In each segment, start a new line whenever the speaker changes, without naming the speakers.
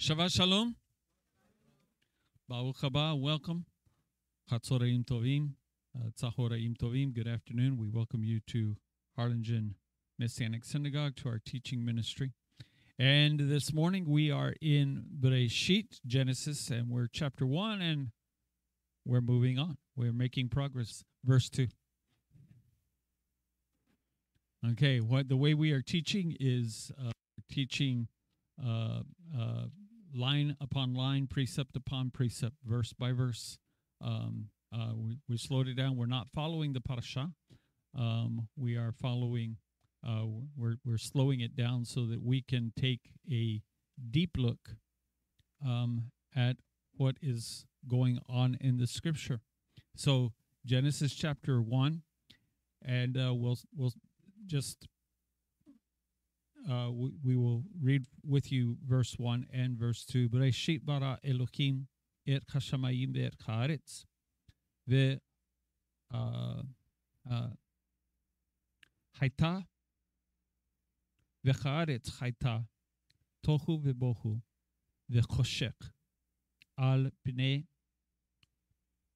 Shabbat Shalom. Baruch haba, welcome. Chatzoreim Tovim, uh, Tzahoreim Tovim, good afternoon. We welcome you to Harlingen Messianic Synagogue, to our teaching ministry. And this morning we are in Bereshit, Genesis, and we're chapter 1, and we're moving on. We're making progress. Verse 2. Okay, what the way we are teaching is uh, teaching uh, uh, line upon line, precept upon precept, verse by verse. Um, uh, we, we slowed it down. We're not following the parasha. Um, we are following. Uh, we're we're slowing it down so that we can take a deep look um, at what is going on in the scripture. So Genesis chapter one, and uh, we'll we'll just uh, we, we will read with you verse 1 and verse 2. Bereshit bara Elohim et hashamayim ve'et haaretz. Ve uh, uh, hayta ve'haaretz hayta tohu ve'bohu ve'choshek al pnei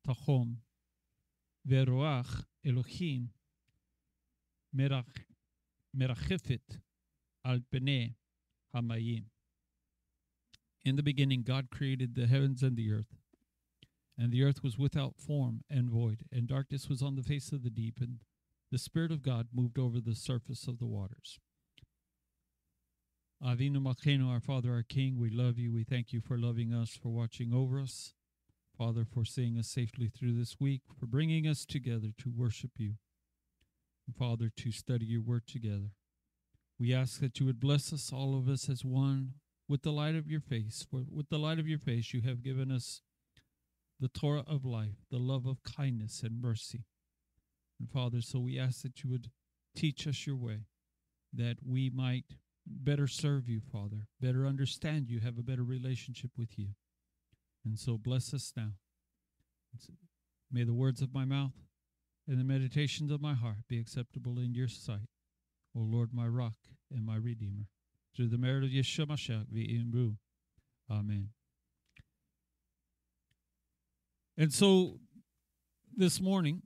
tachom al pene hamayim. In the beginning, God created the heavens and the earth. And the earth was without form and void, and darkness was on the face of the deep, and the Spirit of God moved over the surface of the waters. Avinu Malkeinu, our Father, our King, we love you. We thank you for loving us, for watching over us. Father, for seeing us safely through this week, for bringing us together to worship you. And Father, to study your word together. We ask that you would bless us, all of us, as one with the light of your face. For with the light of your face, you have given us the Torah of life, the love of kindness and mercy. And Father, so we ask that you would teach us your way, that we might better serve you, Father, better understand you, have a better relationship with you. And so bless us now. May the words of my mouth and the meditations of my heart be acceptable in your sight. O Lord, my rock and my redeemer. Through the merit of Yeshua Mashiach, v'imru. Amen. And so this morning,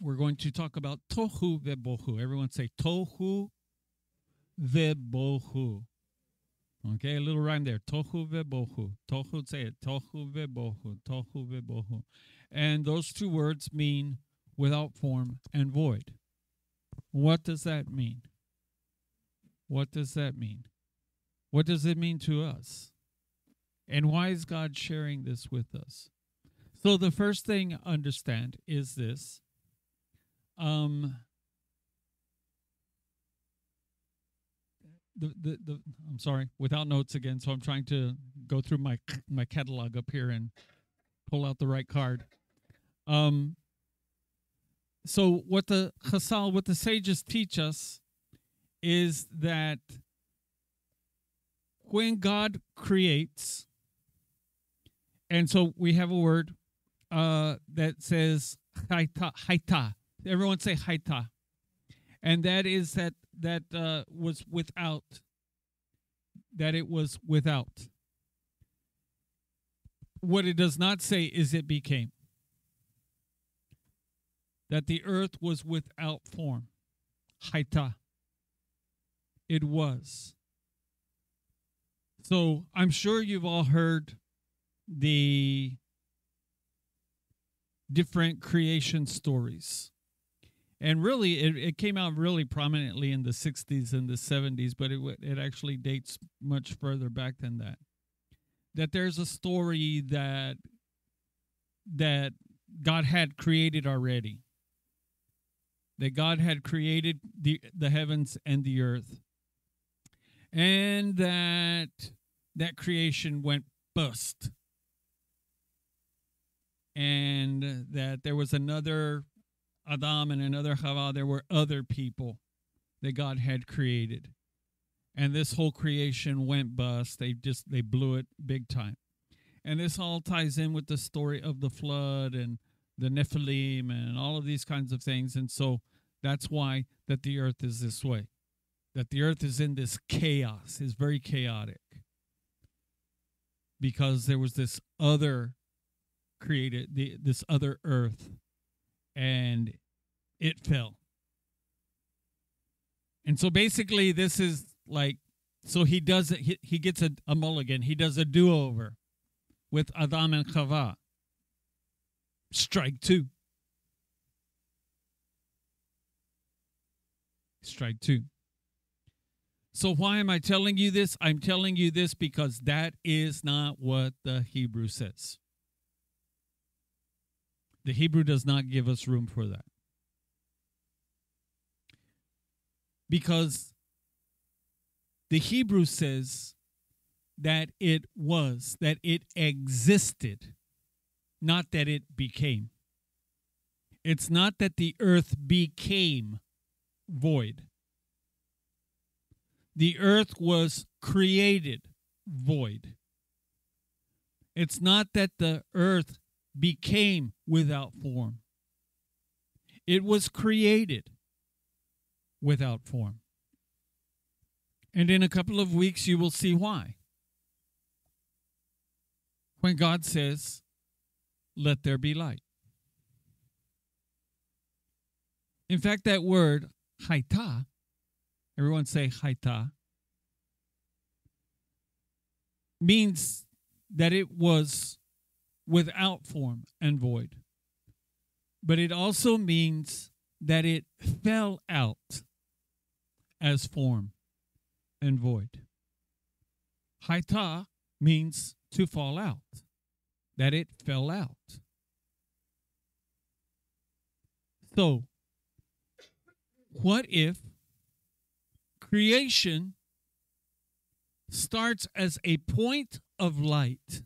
we're going to talk about tohu vebohu. Everyone say tohu vebohu. Okay, a little rhyme there. Tohu vebohu. Tohu, say it. Tohu vebohu. Tohu vebohu. And those two words mean without form and void. What does that mean? What does that mean? What does it mean to us? And why is God sharing this with us? So the first thing understand is this. Um the, the, the I'm sorry, without notes again, so I'm trying to go through my my catalog up here and pull out the right card. Um so what the Chazal, what the sages teach us is that when God creates, and so we have a word uh, that says haita, haita. Everyone say haita, and that is that that uh, was without. That it was without. What it does not say is it became that the earth was without form. Haita. It was. So I'm sure you've all heard the different creation stories. And really, it, it came out really prominently in the 60s and the 70s, but it, it actually dates much further back than that. That there's a story that that God had created already that God had created the, the heavens and the earth. And that that creation went bust. And that there was another Adam and another Hava, there were other people that God had created. And this whole creation went bust. They just they blew it big time. And this all ties in with the story of the flood and the Nephilim and all of these kinds of things. And so that's why that the earth is this way. That the earth is in this chaos, is very chaotic. because there was this other created the, this other earth and it fell and so basically this is like so he does it he, he gets a, a mulligan he does a do-over with adam and chava strike two strike two so why am i telling you this i'm telling you this because that is not what the hebrew says the Hebrew does not give us room for that. Because the Hebrew says that it was, that it existed, not that it became. It's not that the earth became void. The earth was created void. It's not that the earth became without form. It was created without form. And in a couple of weeks, you will see why. When God says, Let there be light. In fact, that word, haita, everyone say haita, means that it was without form and void. But it also means that it fell out as form and void. Haita means to fall out, that it fell out. So, what if creation starts as a point of light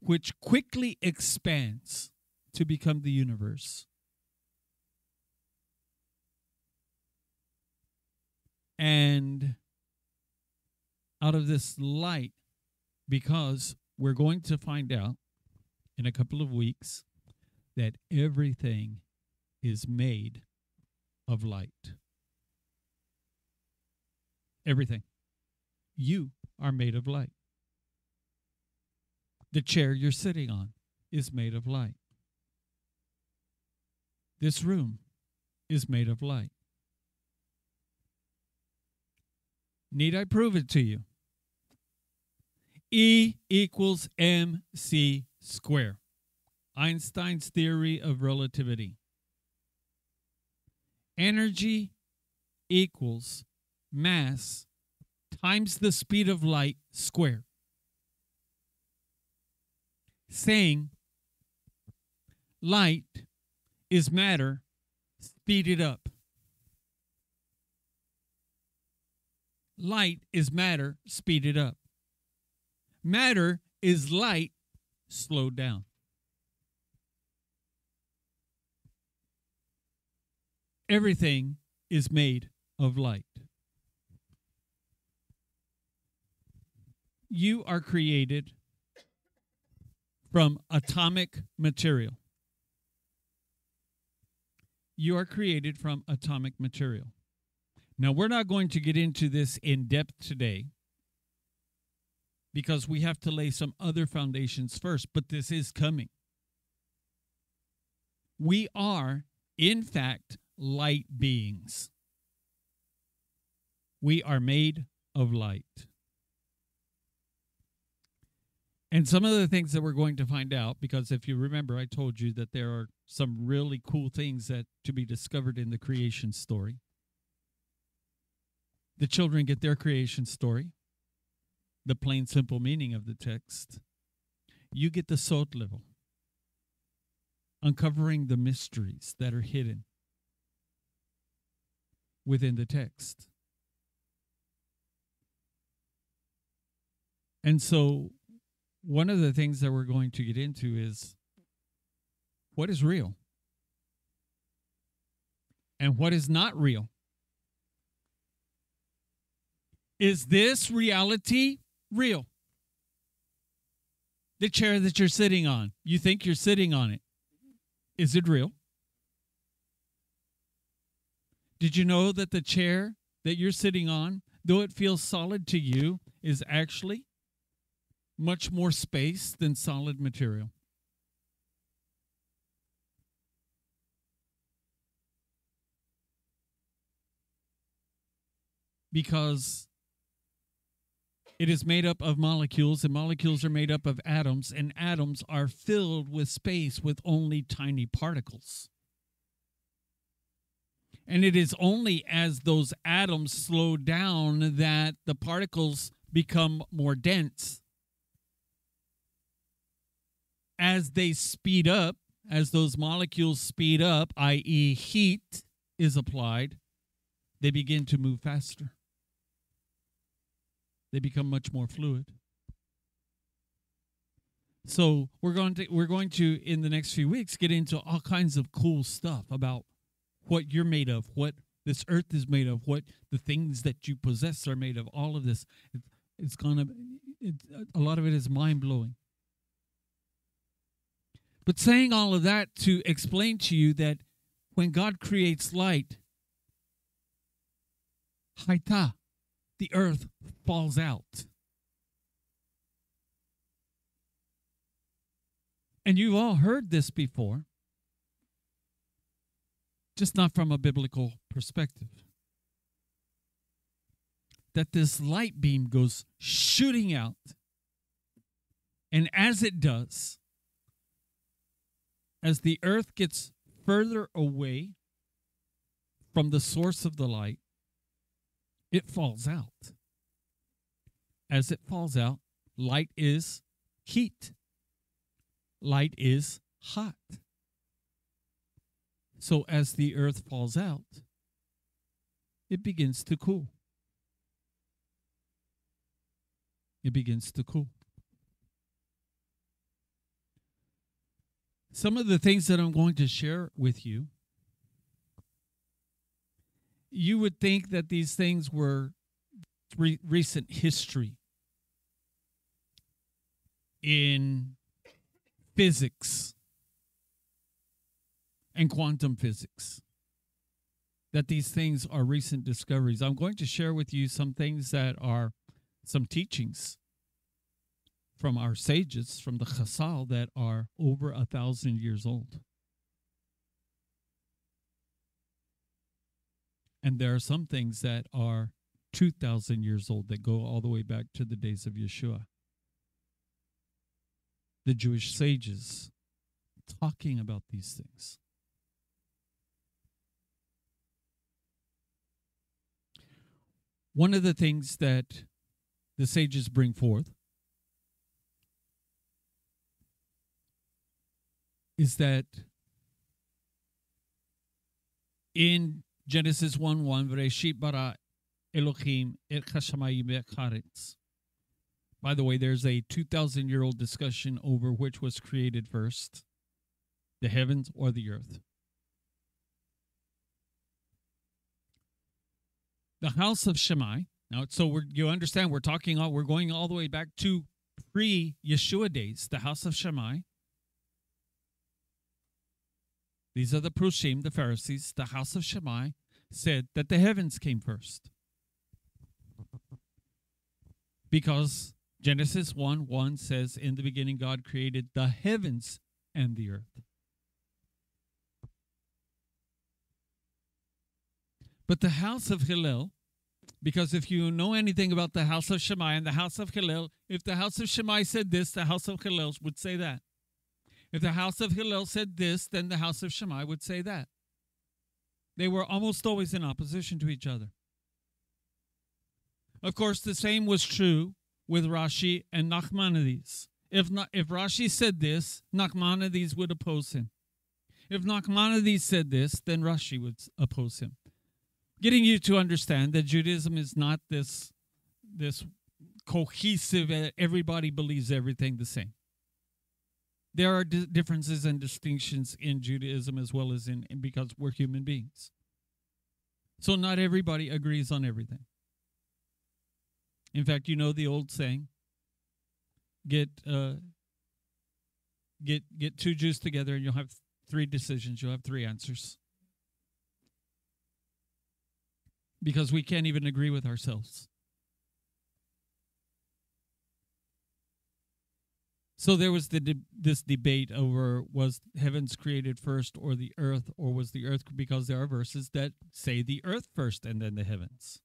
which quickly expands to become the universe. And out of this light, because we're going to find out in a couple of weeks that everything is made of light. Everything. You are made of light. The chair you're sitting on is made of light. This room is made of light. Need I prove it to you? E equals mc square. Einstein's theory of relativity. Energy equals mass times the speed of light squared saying light is matter speeded up. Light is matter speeded up. Matter is light slowed down. Everything is made of light. You are created from atomic material. You are created from atomic material. Now, we're not going to get into this in depth today because we have to lay some other foundations first, but this is coming. We are, in fact, light beings. We are made of light. And some of the things that we're going to find out, because if you remember, I told you that there are some really cool things that to be discovered in the creation story. The children get their creation story, the plain, simple meaning of the text. You get the sod level, uncovering the mysteries that are hidden within the text. And so one of the things that we're going to get into is what is real and what is not real. Is this reality real? The chair that you're sitting on, you think you're sitting on it. Is it real? Did you know that the chair that you're sitting on, though it feels solid to you, is actually much more space than solid material. Because it is made up of molecules, and molecules are made up of atoms, and atoms are filled with space with only tiny particles. And it is only as those atoms slow down that the particles become more dense. As they speed up, as those molecules speed up, i.e., heat is applied, they begin to move faster. They become much more fluid. So we're going to we're going to in the next few weeks get into all kinds of cool stuff about what you're made of, what this earth is made of, what the things that you possess are made of. All of this, it, it's gonna. It, a lot of it is mind blowing. But saying all of that to explain to you that when God creates light, haita, the earth falls out. And you've all heard this before just not from a biblical perspective. That this light beam goes shooting out. And as it does, as the earth gets further away from the source of the light, it falls out. As it falls out, light is heat, light is hot. So as the earth falls out, it begins to cool. It begins to cool. Some of the things that I'm going to share with you, you would think that these things were re- recent history in physics and quantum physics. That these things are recent discoveries. I'm going to share with you some things that are some teachings from our sages, from the Chazal, that are over a thousand years old. And there are some things that are 2,000 years old that go all the way back to the days of Yeshua. The Jewish sages talking about these things. One of the things that the sages bring forth is that in Genesis 1 1, Bereshit bara Elohim et By the way, there's a 2,000 year old discussion over which was created first, the heavens or the earth. The house of Shammai. Now, so we're, you understand we're talking all we're going all the way back to pre Yeshua days. The house of Shammai. These are the Prushim, the Pharisees. The house of Shammai said that the heavens came first. Because Genesis 1 1 says, In the beginning, God created the heavens and the earth. But the house of Hillel, because if you know anything about the house of Shammai and the house of Hillel, if the house of Shammai said this, the house of Hillel would say that. If the house of Hillel said this, then the house of Shammai would say that. They were almost always in opposition to each other. Of course, the same was true with Rashi and Nachmanides. If, not, if Rashi said this, Nachmanides would oppose him. If Nachmanides said this, then Rashi would oppose him getting you to understand that Judaism is not this this cohesive uh, everybody believes everything the same. There are di- differences and distinctions in Judaism as well as in, because we're human beings. So not everybody agrees on everything. In fact, you know the old saying, get uh, get get two Jews together and you'll have three decisions, you'll have three answers. Because we can't even agree with ourselves. So there was the de- this debate over was heavens created first or the earth, or was the earth because there are verses that say the earth first and then the heavens.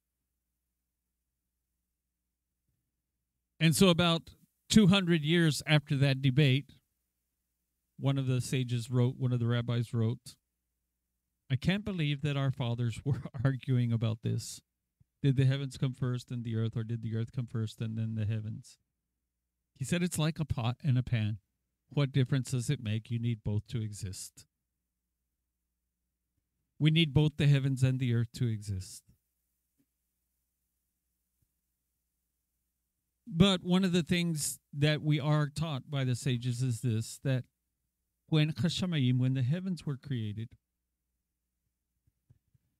And so, about 200 years after that debate, one of the sages wrote, one of the rabbis wrote, I can't believe that our fathers were arguing about this. Did the heavens come first and the earth, or did the earth come first and then the heavens? He said it's like a pot and a pan. What difference does it make? You need both to exist. We need both the heavens and the earth to exist. But one of the things that we are taught by the sages is this that when Chashamayim, when the heavens were created,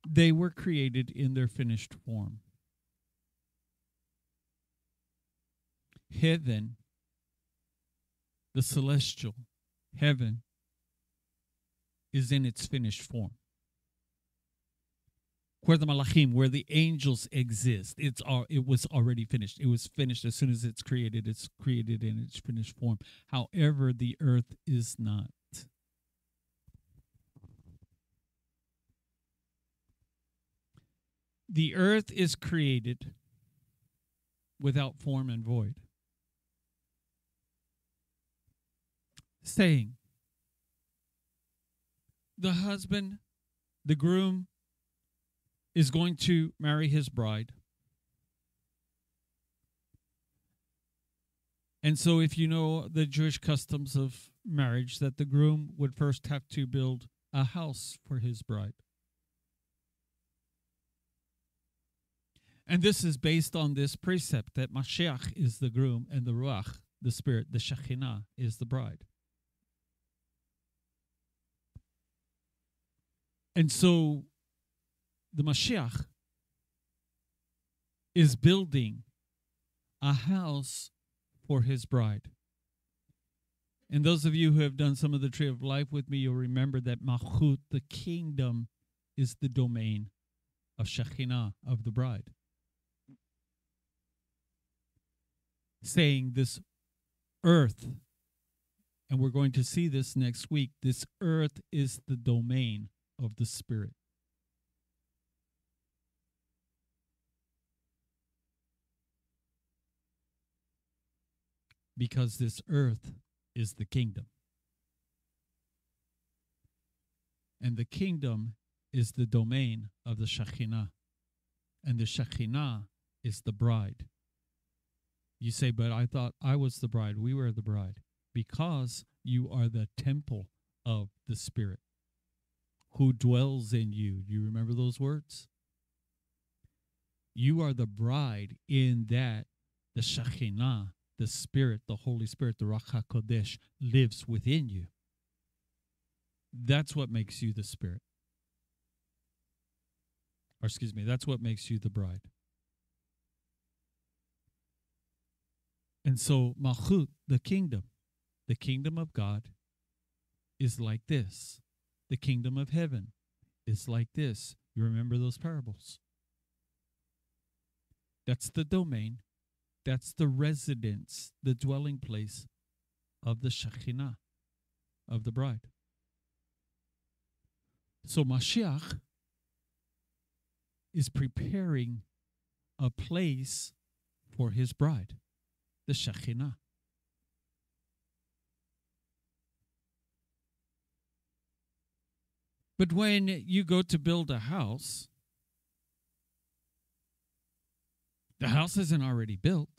they were created in their finished form. Heaven the celestial heaven is in its finished form. Where the malachim, where the angels exist, it's it was already finished. It was finished as soon as it's created. It's created in its finished form. However, the earth is not. The earth is created without form and void. saying, The husband, the groom, is going to marry his bride. And so, if you know the Jewish customs of marriage, that the groom would first have to build a house for his bride. And this is based on this precept that Mashiach is the groom and the Ruach, the Spirit, the Shekhinah, is the bride. And so the Mashiach is building a house for his bride. And those of you who have done some of the tree of life with me, you'll remember that Malchut, the kingdom, is the domain of Shekhinah, of the bride. Saying this earth, and we're going to see this next week, this earth is the domain of the Spirit. Because this earth is the kingdom. And the kingdom is the domain of the Shekhinah. And the Shekhinah is the bride. You say, but I thought I was the bride. We were the bride. Because you are the temple of the Spirit who dwells in you. Do you remember those words? You are the bride in that the Shekhinah, the Spirit, the Holy Spirit, the Ruach HaKodesh lives within you. That's what makes you the Spirit. Or excuse me, that's what makes you the bride. And so, Malchut, the kingdom, the kingdom of God, is like this the kingdom of heaven is like this. You remember those parables? That's the domain, that's the residence, the dwelling place of the Shekhinah, of the bride. So Mashiach is preparing a place for his bride, the Shekhinah. But when you go to build a house, the house isn't already built.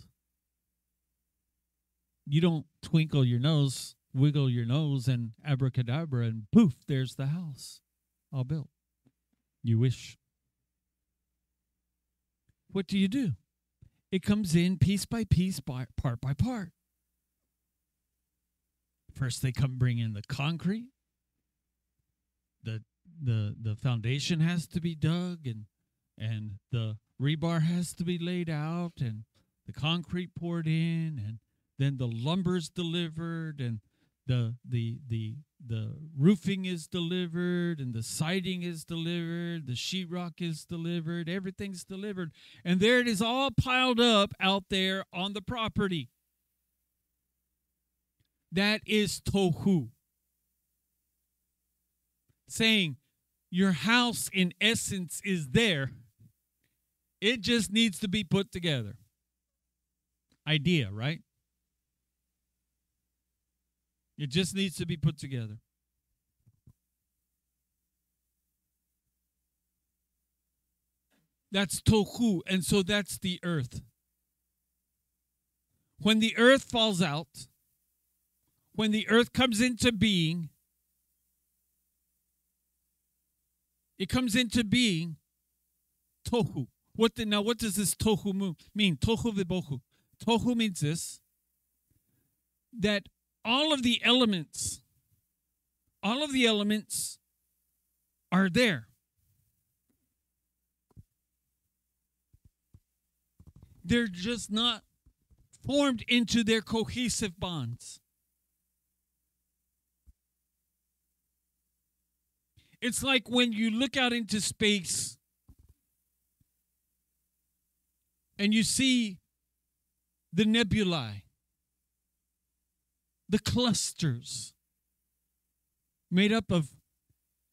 You don't twinkle your nose, wiggle your nose, and abracadabra, and poof, there's the house all built. You wish. What do you do? It comes in piece by piece, by, part by part. First, they come bring in the concrete the the the foundation has to be dug and and the rebar has to be laid out and the concrete poured in and then the lumber's delivered and the the the the roofing is delivered and the siding is delivered the sheetrock is delivered everything's delivered and there it is all piled up out there on the property That is tohu. Saying your house in essence is there, it just needs to be put together. Idea, right? It just needs to be put together. That's tohu, and so that's the earth. When the earth falls out, when the earth comes into being, it comes into being tohu. What the, now? What does this tohu mean? Tohu vibohu. Tohu means this: that all of the elements, all of the elements, are there. They're just not formed into their cohesive bonds. It's like when you look out into space and you see the nebulae, the clusters made up of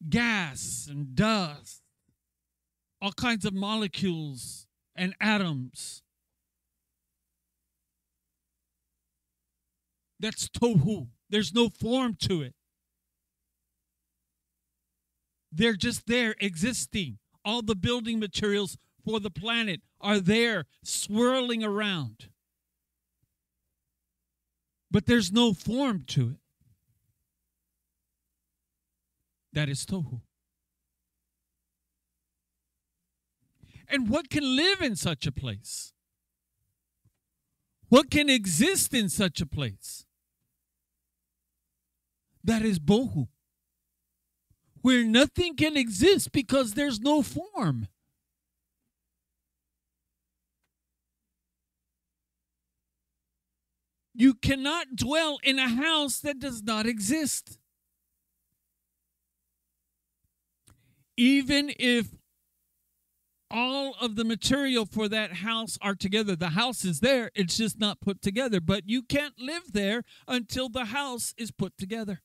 gas and dust, all kinds of molecules and atoms. That's tohu. There's no form to it. They're just there existing. All the building materials for the planet are there swirling around. But there's no form to it. That is tohu. And what can live in such a place? What can exist in such a place? That is bohu, where nothing can exist because there's no form. You cannot dwell in a house that does not exist. Even if all of the material for that house are together. The house is there, it's just not put together. But you can't live there until the house is put together.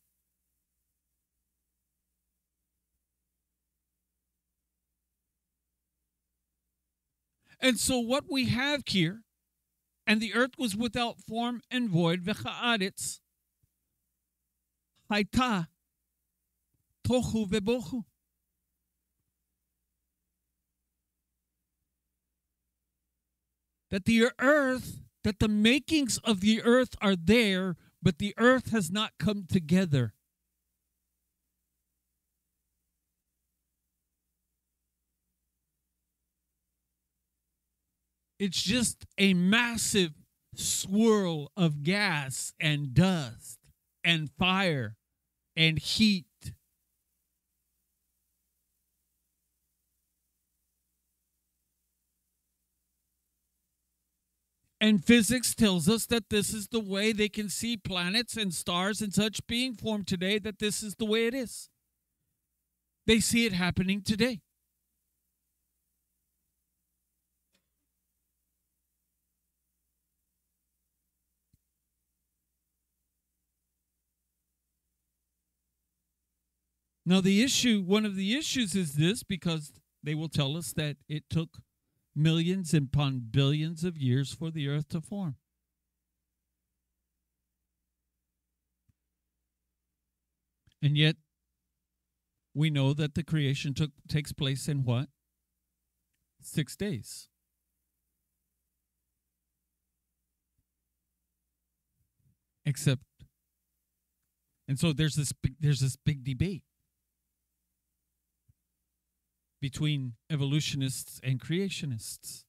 And so, what we have here, and the earth was without form and void, v'cha'aretz, haita, tohu vebohu. That the earth, that the makings of the earth are there, but the earth has not come together. It's just a massive swirl of gas and dust and fire and heat. And physics tells us that this is the way they can see planets and stars and such being formed today, that this is the way it is. They see it happening today. Now, the issue, one of the issues is this because they will tell us that it took millions upon billions of years for the earth to form. And yet, we know that the creation took takes place in what? Six days. Except, and so there's this there's this big debate between evolutionists and creationists.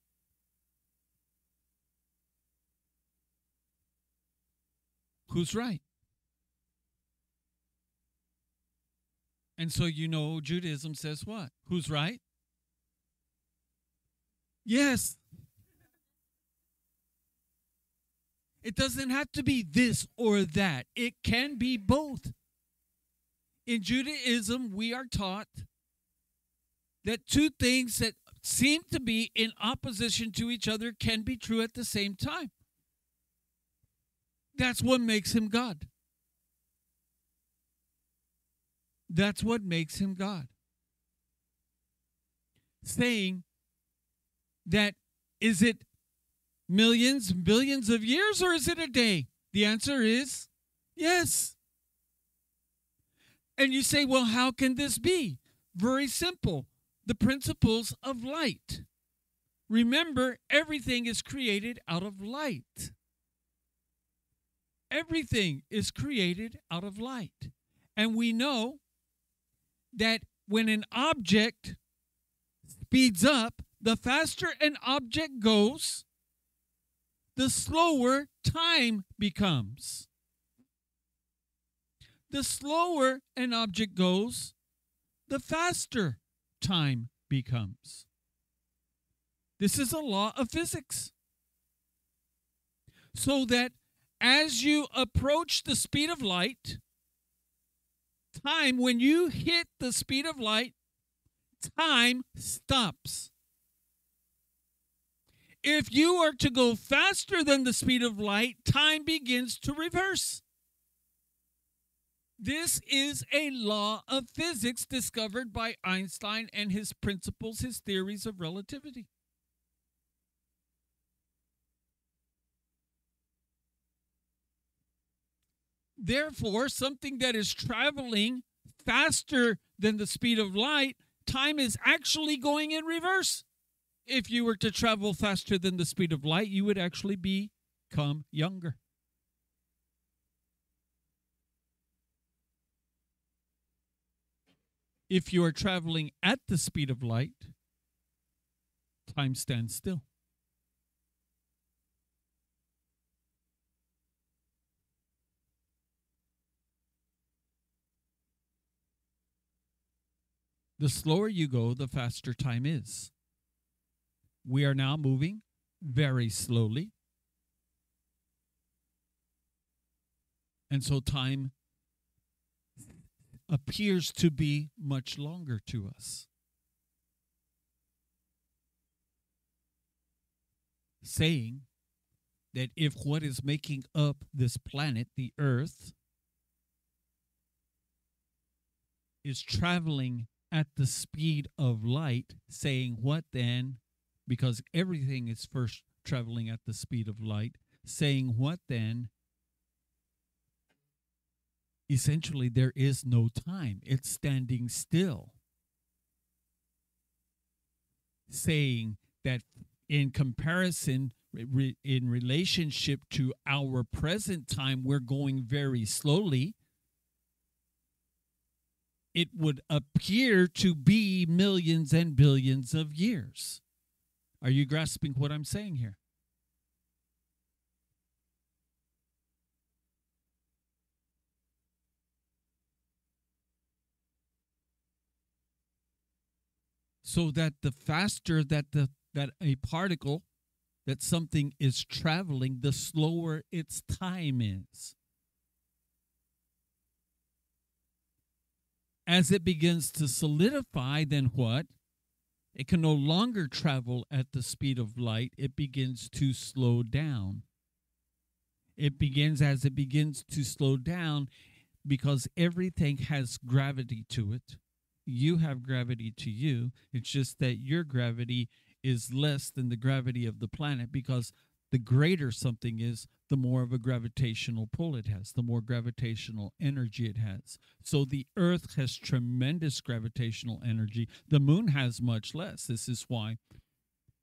Who's right? And so you know Judaism says what? Who's right? Yes. It doesn't have to be this or that. It can be both. In Judaism, we are taught that two things that seem to be in opposition to each other can be true at the same time. That's what makes him God. That's what makes him God. Saying that is it millions, billions of years, or is it a day? The answer is yes. And you say, well, how can this be? Very simple the principles of light. Remember, everything is created out of light. Everything is created out of light. And we know that when an object speeds up, the faster an object goes, the slower time becomes. The slower an object goes, the faster time becomes. This is a law of physics. So that as you approach the speed of light, time, when you hit the speed of light, time stops. If you are to go faster than the speed of light, time begins to reverse. This is a law of physics discovered by Einstein and his principles, his theories of relativity. Therefore, something that is traveling faster than the speed of light, time is actually going in reverse. If you were to travel faster than the speed of light, you would actually become younger. If you are traveling at the speed of light, time stands still. The slower you go, the faster time is. We are now moving very slowly. And so time appears to be much longer to us. Saying that if what is making up this planet, the Earth, is traveling at the speed of light, saying what then? Because everything is first traveling at the speed of light, saying what then? Essentially there is no time. It's standing still. Saying that in comparison, in relationship to our present time, we're going very slowly. It would appear to be millions and billions of years. Are you grasping what I'm saying here? So that the faster that the that a particle that something is traveling the slower its time is. As it begins to solidify then what? It can no longer travel at the speed of light. It begins to slow down. It begins as it begins to slow down because everything has gravity to it you have gravity to you. It's just that your gravity is less than the gravity of the planet because the greater something is, the more of a gravitational pull it has, the more gravitational energy it has. So the Earth has tremendous gravitational energy. The moon has much less. This is why,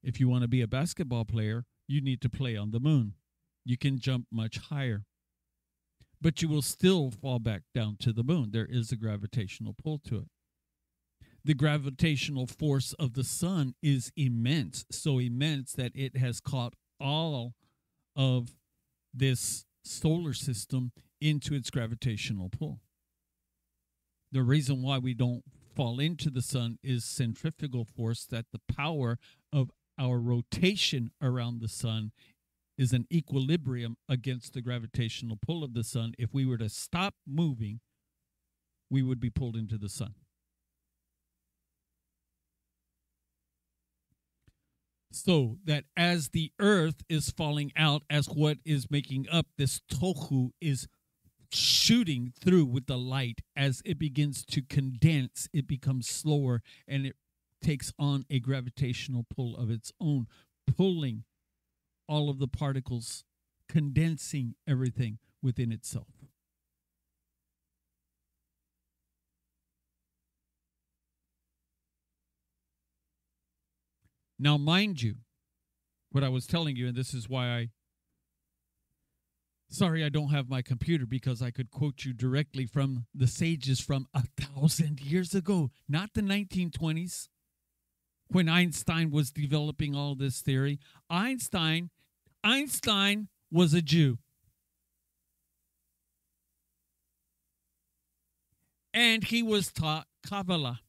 if you want to be a basketball player, you need to play on the moon. You can jump much higher, but you will still fall back down to the moon. There is a gravitational pull to it the gravitational force of the sun is immense, so immense that it has caught all of this solar system into its gravitational pull. The reason why we don't fall into the sun is centrifugal force, that the power of our rotation around the sun is an equilibrium against the gravitational pull of the sun. If we were to stop moving, we would be pulled into the sun. So that as the earth is falling out, as what is making up this tohu is shooting through with the light. As it begins to condense it becomes slower and it takes on a gravitational pull of its own pulling all of the particles condensing everything within itself now mind you what i was telling you and this is why i Sorry, I don't have my computer because I could quote you directly from the sages from a thousand years ago, not the 1920s, when Einstein was developing all this theory. Einstein, Einstein was a Jew. And he was taught Kabbalah.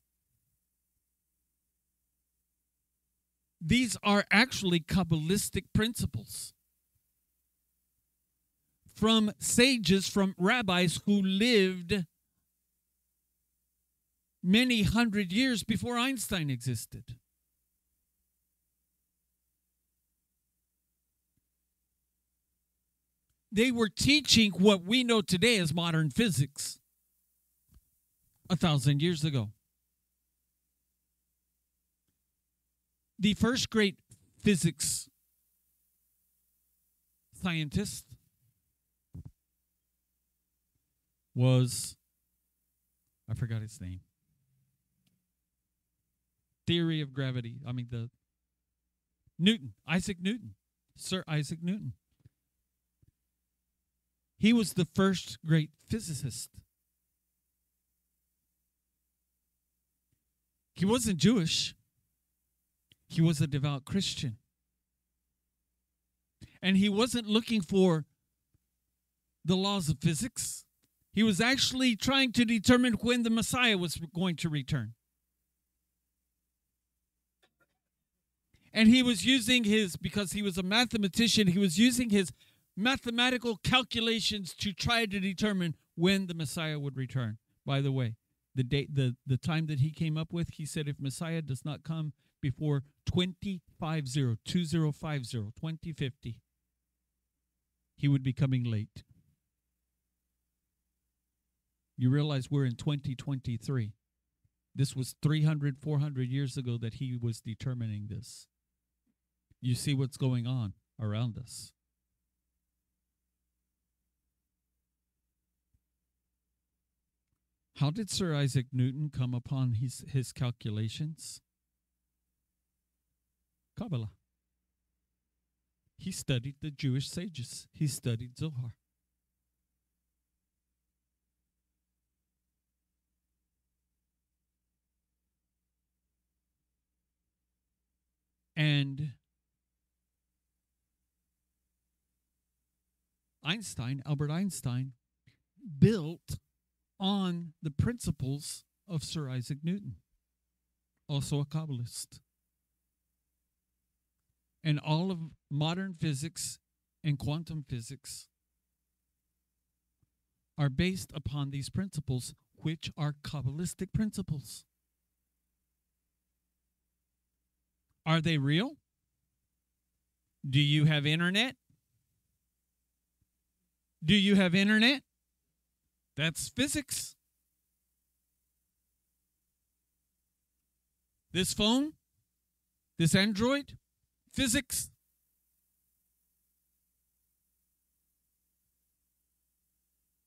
These are actually Kabbalistic principles from sages, from rabbis who lived many hundred years before Einstein existed. They were teaching what we know today as modern physics a thousand years ago. The first great physics scientist was I forgot his name. Theory of gravity. I mean the Newton, Isaac Newton, Sir Isaac Newton. He was the first great physicist. He wasn't Jewish. He was a devout Christian. And he wasn't looking for the laws of physics. He was actually trying to determine when the Messiah was going to return. And he was using his, because he was a mathematician, he was using his mathematical calculations to try to determine when the Messiah would return. By the way, the date the, the time that he came up with, he said if Messiah does not come before 2050, 2050, 2050, he would be coming late. You realize we're in 2023. This was 300, 400 years ago that he was determining this. You see what's going on around us. How did Sir Isaac Newton come upon his, his calculations? Kabbalah. He studied the Jewish sages, he studied Zohar. And Einstein, Albert Einstein, built on the principles of Sir Isaac Newton, also a Kabbalist. And all of modern physics and quantum physics are based upon these principles, which are Kabbalistic principles. Are they real? Do you have internet? Do you have internet? That's physics. This phone, this Android, physics.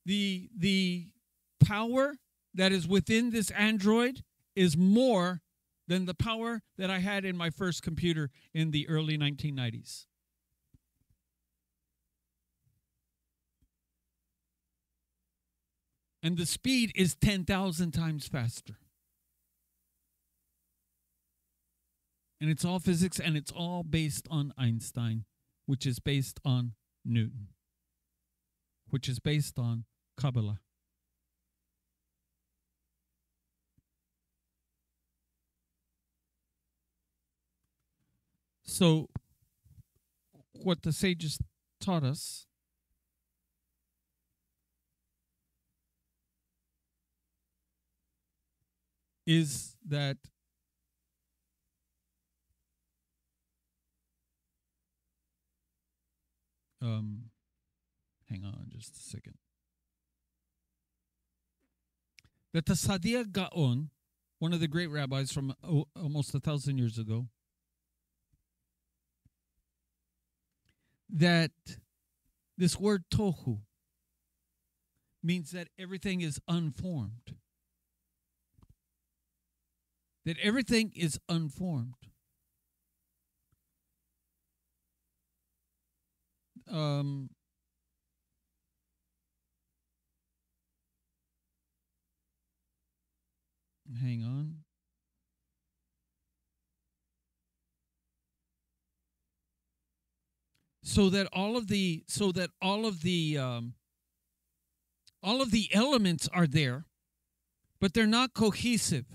The the power that is within this Android is more than the power that I had in my first computer in the early 1990s. And the speed is 10,000 times faster. And it's all physics and it's all based on Einstein, which is based on Newton, which is based on Kabbalah. So, what the sages taught us is that um hang on just a second that the Saadia Gaon, one of the great rabbis from almost a thousand years ago, that this word tohu means that everything is unformed. That everything is unformed. Um, hang on. So that all of the so that all of the um, all of the elements are there, but they're not cohesive.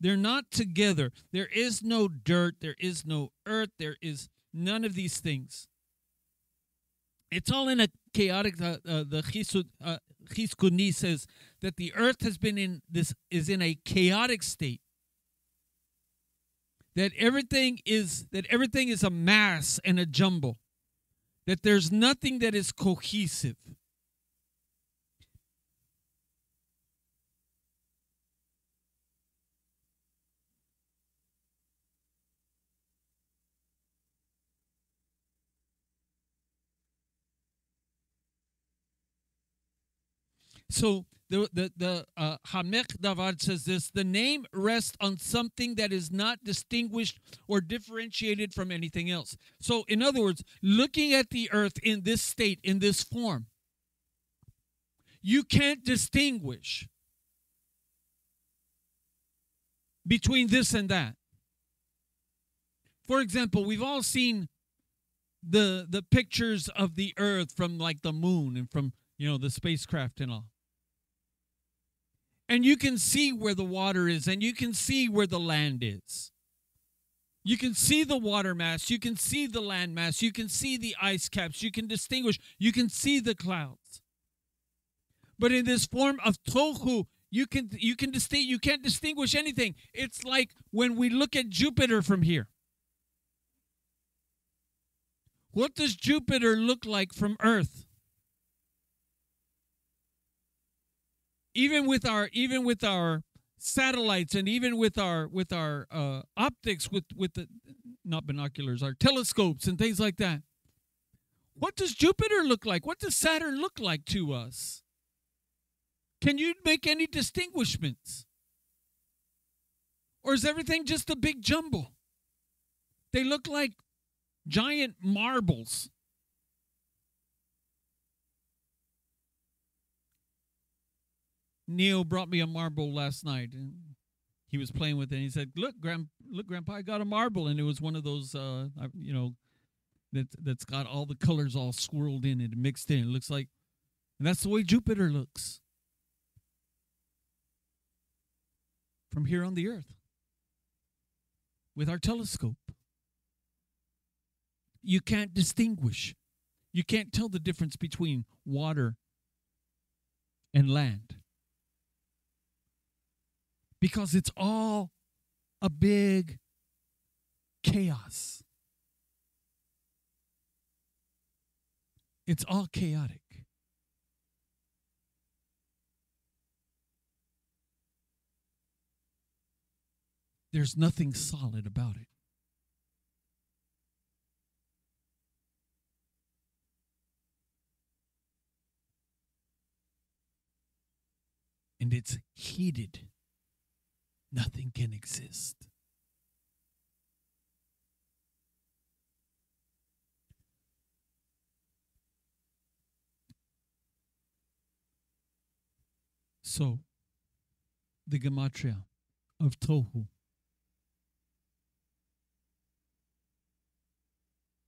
They're not together. There is no dirt. There is no earth. There is none of these things. It's all in a chaotic. Uh, uh, the Chizkuni uh, says that the earth has been in this is in a chaotic state. That everything is that everything is a mass and a jumble. That there's nothing that is cohesive. So the the the uh, Haamek Davar says this: the name rests on something that is not distinguished or differentiated from anything else. So, in other words, looking at the earth in this state, in this form, you can't distinguish between this and that. For example, we've all seen the the pictures of the earth from like the moon and from you know the spacecraft and all and you can see where the water is and you can see where the land is. You can see the water mass, you can see the land mass, you can see the ice caps, you can distinguish, you can see the clouds. But in this form of tohu, you can you can distinguish you can't distinguish anything. It's like when we look at Jupiter from here. What does Jupiter look like from Earth? Even with our even with our satellites and even with our with our uh, optics with with the not binoculars our telescopes and things like that. What does jupiter look like? What does saturn look like to us? Can you make any distinguishments? Or is everything just a big jumble? They look like giant marbles Neil brought me a marble last night, and he was playing with it. And he said, "Look, grand, look, Grandpa, I got a marble, and it was one of those, uh, you know, that that's got all the colors all swirled in and mixed in. It looks like, and that's the way Jupiter looks from here on the Earth with our telescope. You can't distinguish. You can't tell the difference between water and land because it's all a big chaos. It's all chaotic. There's nothing solid about it. And it's heated nothing can exist. So, the gematria of Tohu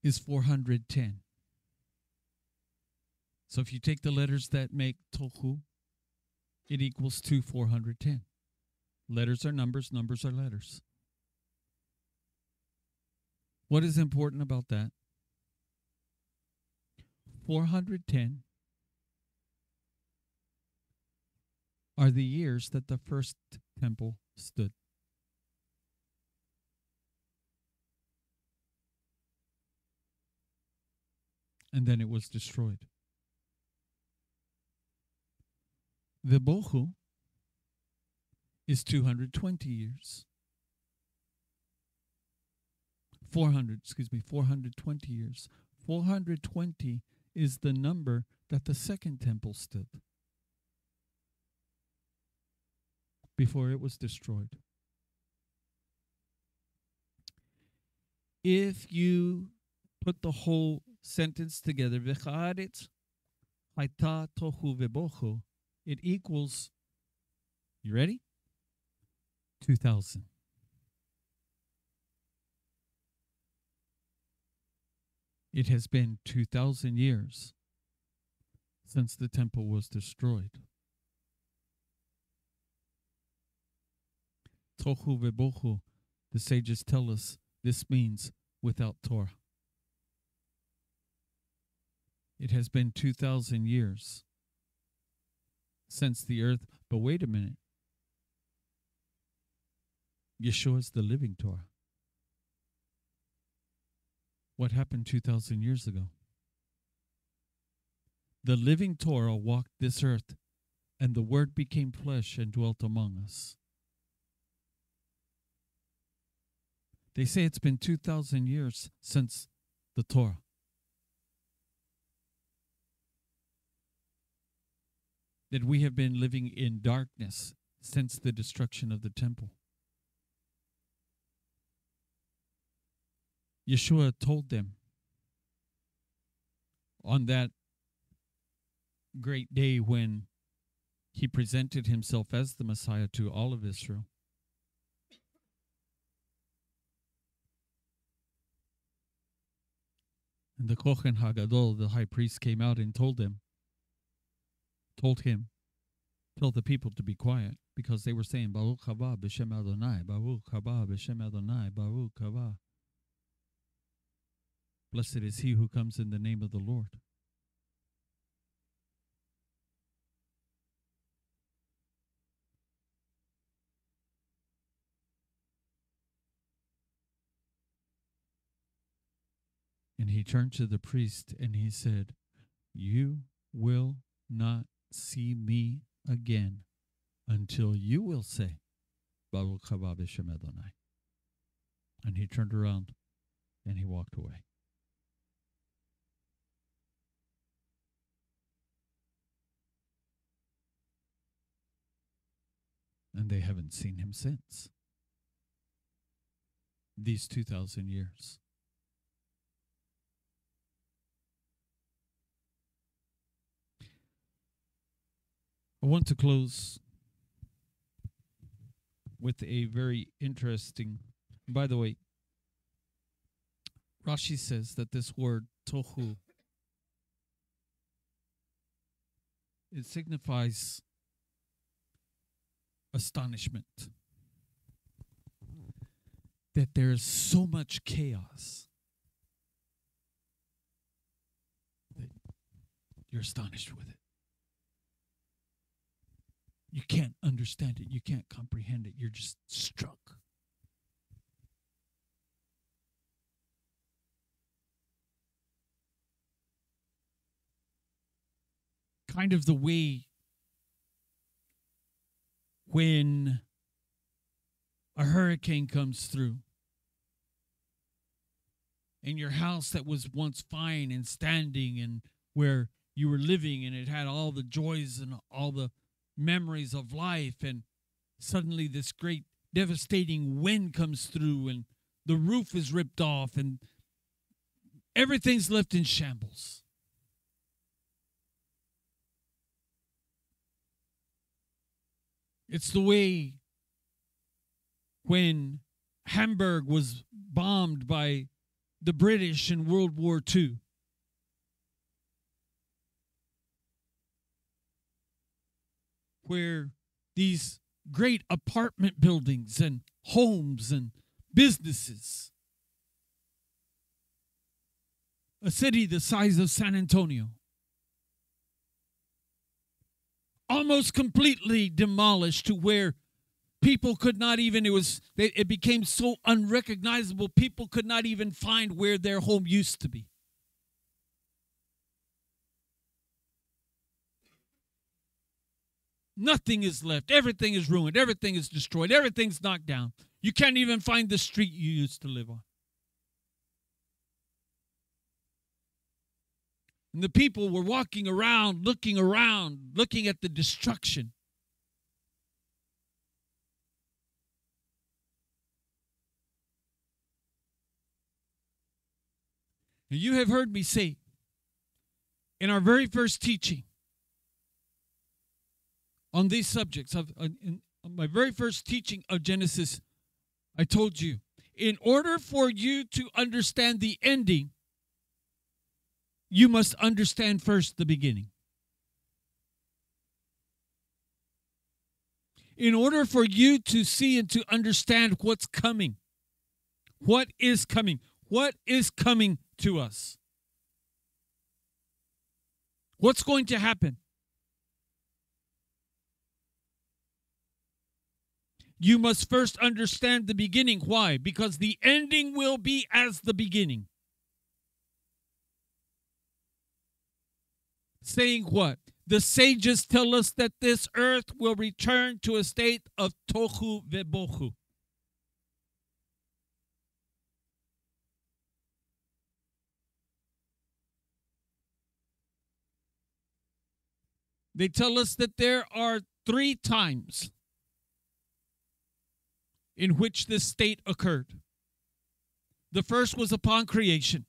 is 410. So if you take the letters that make Tohu, it equals to 410. Letters are numbers, numbers are letters. What is important about that? 410 are the years that the first temple stood. And then it was destroyed. The Bohu is 220 years. 400, excuse me, 420 years. 420 is the number that the second temple stood before it was destroyed. If you put the whole sentence together, it equals, you ready? 2000. It has been 2,000 years since the temple was destroyed. Tohu vebohu, the sages tell us this means without Torah. It has been 2,000 years since the earth, but wait a minute. Yeshua is the living Torah. What happened 2,000 years ago? The living Torah walked this earth, and the Word became flesh and dwelt among us. They say it's been 2,000 years since the Torah. That we have been living in darkness since the destruction of the temple. Yeshua told them on that great day when he presented himself as the Messiah to all of Israel. And the Kohen Hagadol, the high priest, came out and told them, told him, told the people to be quiet because they were saying, Baruch haba b'shem Adonai, Baruch haba b'shem Adonai, Baruch haba. Blessed is he who comes in the name of the Lord. And he turned to the priest and he said, You will not see me again until you will say, Baruch haba Adonai. And he turned around and he walked away. And they haven't seen him since. These 2,000 years. I want to close with a very interesting. By the way, Rashi says that this word tohu it signifies astonishment that there is so much chaos that you're astonished with it. You can't understand it. You can't comprehend it. You're just struck. Kind of the way when a hurricane comes through and your house that was once fine and standing and where you were living and it had all the joys and all the memories of life and suddenly this great devastating wind comes through and the roof is ripped off and everything's left in shambles It's the way when Hamburg was bombed by the British in World War II. Where these great apartment buildings and homes and businesses, a city the size of San Antonio, almost completely demolished to where people could not even it was it became so unrecognizable people could not even find where their home used to be Nothing is left. Everything is ruined. Everything is destroyed. Everything's knocked down. You can't even find the street you used to live on. And the people were walking around, looking around, looking at the destruction. And you have heard me say in our very first teaching on these subjects uh, in, on my very first teaching of Genesis, I told you, in order for you to understand the ending, you must understand first the beginning. In order for you to see and to understand what's coming, what is coming, what is coming to us, what's going to happen. You must first understand the beginning. Why? Because the ending will be as the beginning. Saying what? The sages tell us that this earth will return to a state of tohu vebohu. They tell us that there are three times in which this state occurred. The first was upon creation.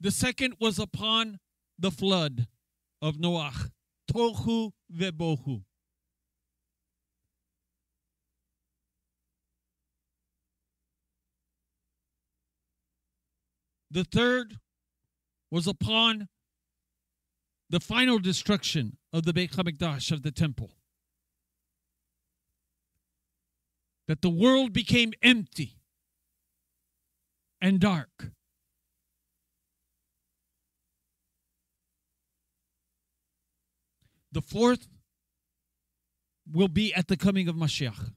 The second was upon the flood of Noah. Tohu vebohu. The third was upon the final destruction of the Beit HaMikdash, of the temple. that the world became empty and dark. The fourth will be at the coming of Mashiach.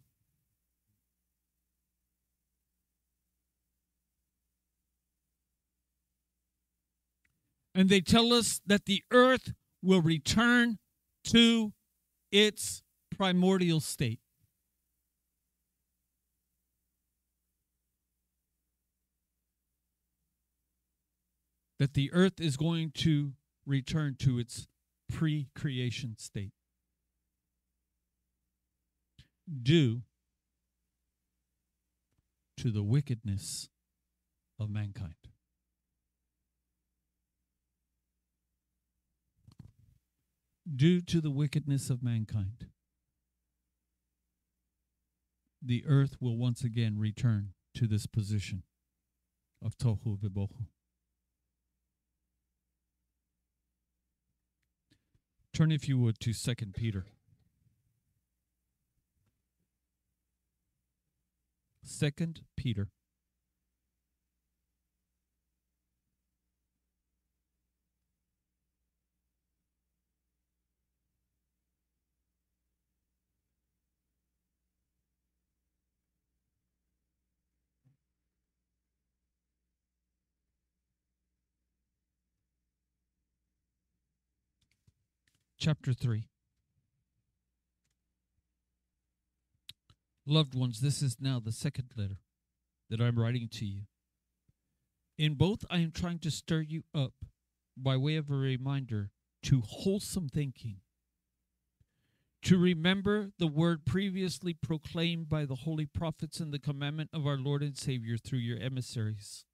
And they tell us that the earth will return to its primordial state. that the earth is going to return to its pre creation state. Due to the wickedness of mankind. Due to the wickedness of mankind, the earth will once again return to this position of tohu vebohu. Turn, if you would, to Second Peter. Second Peter. Chapter 3. Loved ones, this is now the second letter that I'm writing to you. In both, I am trying to stir you up by way of a reminder to wholesome thinking, to remember the word previously proclaimed by the holy prophets and the commandment of our Lord and Savior through your emissaries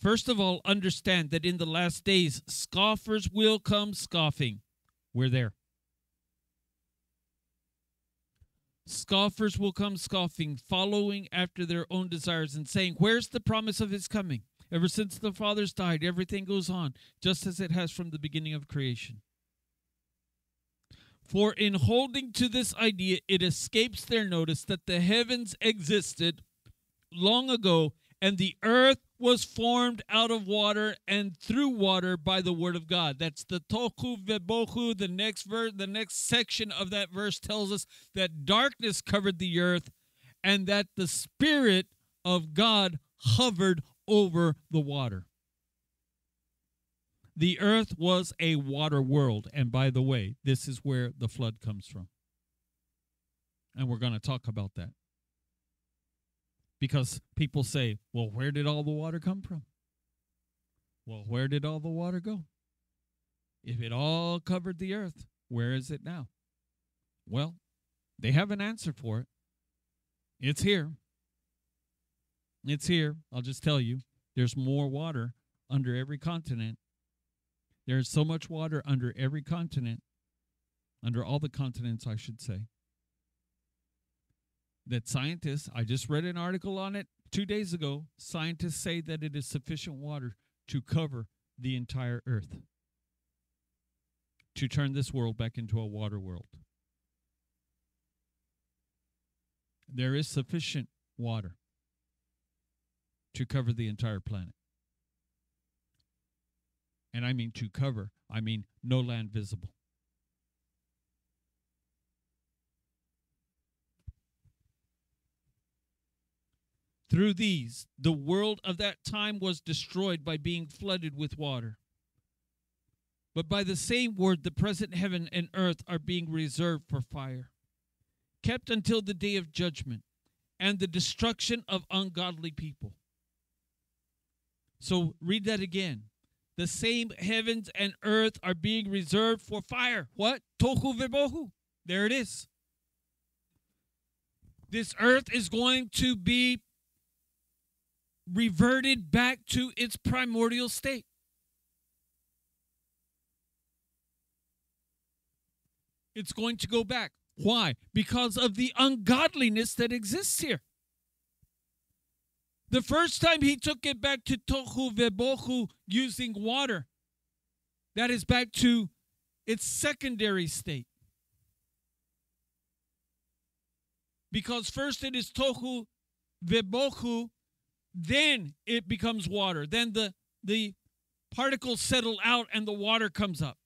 First of all, understand that in the last days, scoffers will come scoffing. We're there. Scoffers will come scoffing, following after their own desires and saying, Where's the promise of his coming? Ever since the fathers died, everything goes on just as it has from the beginning of creation. For in holding to this idea, it escapes their notice that the heavens existed long ago and the earth was formed out of water and through water by the word of God. That's the tohu vebohu. The next verse, the next section of that verse tells us that darkness covered the earth and that the spirit of God hovered over the water. The earth was a water world. And by the way, this is where the flood comes from. And we're going to talk about that. Because people say, well, where did all the water come from? Well, where did all the water go? If it all covered the earth, where is it now? Well, they have an answer for it. It's here. It's here. I'll just tell you there's more water under every continent. There's so much water under every continent, under all the continents, I should say, that scientists, I just read an article on it two days ago. Scientists say that it is sufficient water to cover the entire earth, to turn this world back into a water world. There is sufficient water to cover the entire planet. And I mean to cover, I mean no land visible. Through these, the world of that time was destroyed by being flooded with water. But by the same word, the present heaven and earth are being reserved for fire, kept until the day of judgment and the destruction of ungodly people. So read that again. The same heavens and earth are being reserved for fire. What? Tohu vebohu. There it is. This earth is going to be reverted back to its primordial state. It's going to go back. Why? Because of the ungodliness that exists here. The first time he took it back to Tohu Vebohu using water, that is back to its secondary state. Because first it is Tohu Vebohu then it becomes water. Then the, the particles settle out and the water comes up.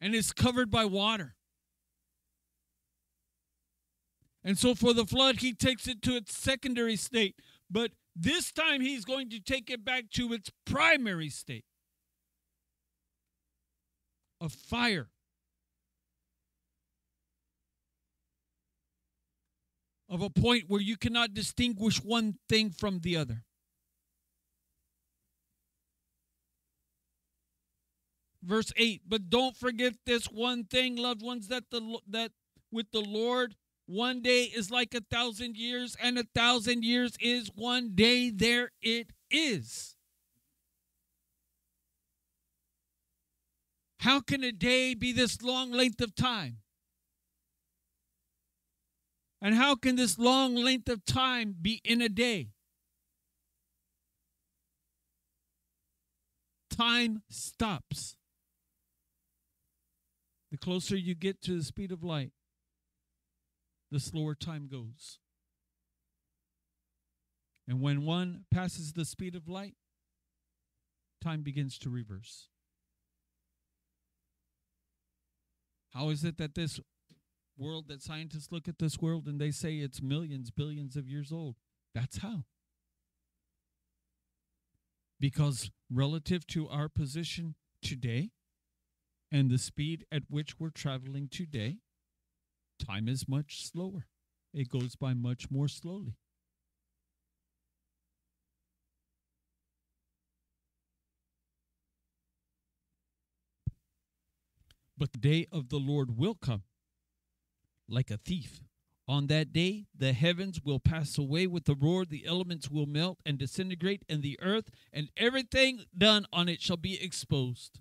And it's covered by water. And so for the flood, he takes it to its secondary state. But this time he's going to take it back to its primary state of fire. Of a point where you cannot distinguish one thing from the other. Verse 8, but don't forget this one thing, loved ones, that the that with the Lord one day is like a thousand years, and a thousand years is one day. There it is. How can a day be this long length of time? And how can this long length of time be in a day? Time stops. The closer you get to the speed of light, the slower time goes. And when one passes the speed of light, time begins to reverse. How is it that this world that scientists look at this world and they say it's millions, billions of years old. That's how. Because relative to our position today and the speed at which we're traveling today, time is much slower. It goes by much more slowly. But the day of the Lord will come like a thief. On that day, the heavens will pass away with a roar, the elements will melt and disintegrate, and the earth and everything done on it shall be exposed.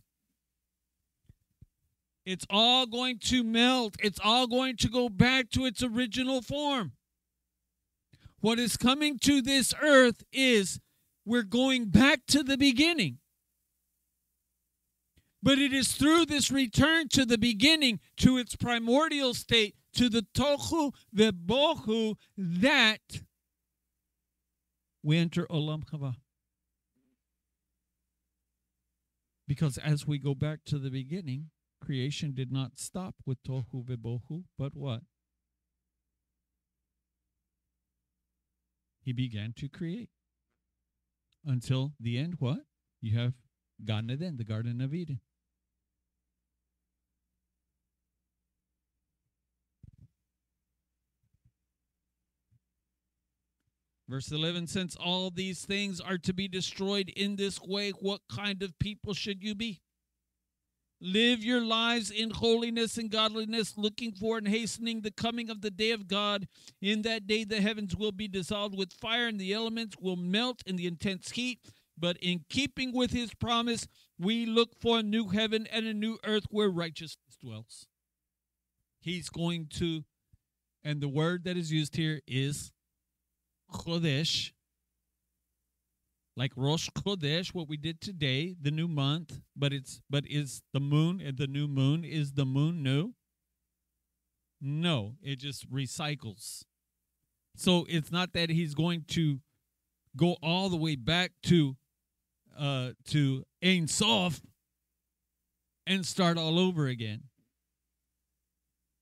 It's all going to melt, it's all going to go back to its original form. What is coming to this earth is we're going back to the beginning. But it is through this return to the beginning, to its primordial state, to the tohu vebohu that we enter olam haba. Because as we go back to the beginning, creation did not stop with tohu vebohu, but what? He began to create. Until the end, what? You have Gan Eden, the Garden of Eden. Verse 11 Since all these things are to be destroyed in this way, what kind of people should you be? Live your lives in holiness and godliness, looking for and hastening the coming of the day of God. In that day, the heavens will be dissolved with fire, and the elements will melt in the intense heat. But in keeping with his promise, we look for a new heaven and a new earth where righteousness dwells. He's going to, and the word that is used here is Chodesh, like Rosh Chodesh, what we did today, the new month, but it's but is the moon the new moon is the moon new? No, it just recycles. So it's not that he's going to go all the way back to uh to Ein Sof and start all over again.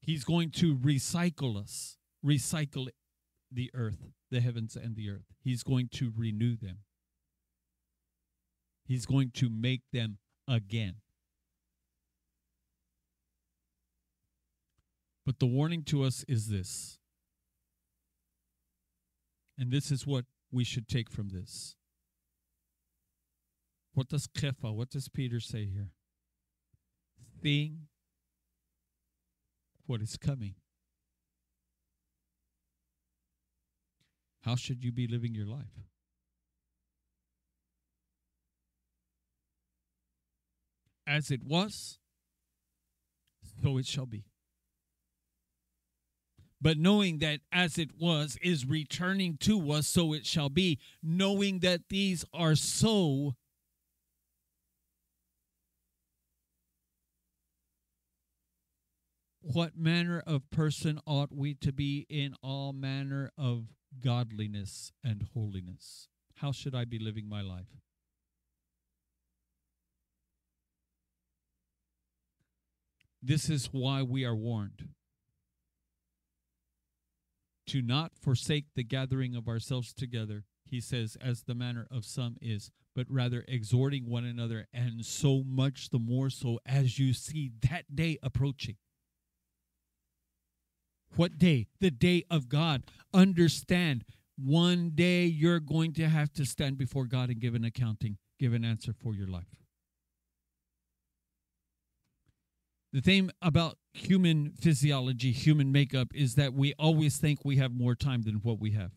He's going to recycle us, recycle the earth, the heavens and the earth. He's going to renew them. He's going to make them again. But the warning to us is this. And this is what we should take from this. What does Kepha, what does Peter say here? Seeing what is coming. How should you be living your life? As it was, so it shall be. But knowing that as it was is returning to us, so it shall be, knowing that these are so, what manner of person ought we to be in all manner of godliness and holiness. How should I be living my life? This is why we are warned to not forsake the gathering of ourselves together, he says, as the manner of some is, but rather exhorting one another, and so much the more so as you see that day approaching. What day? The day of God. Understand, one day you're going to have to stand before God and give an accounting, give an answer for your life. The thing about human physiology, human makeup, is that we always think we have more time than what we have.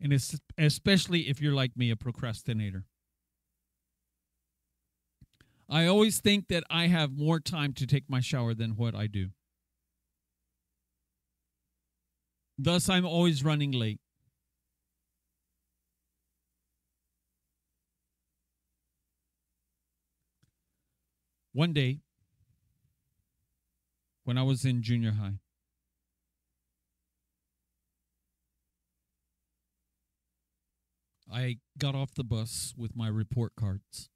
And it's especially if you're like me, a procrastinator. I always think that I have more time to take my shower than what I do. Thus, I'm always running late. One day, when I was in junior high, I got off the bus with my report cards.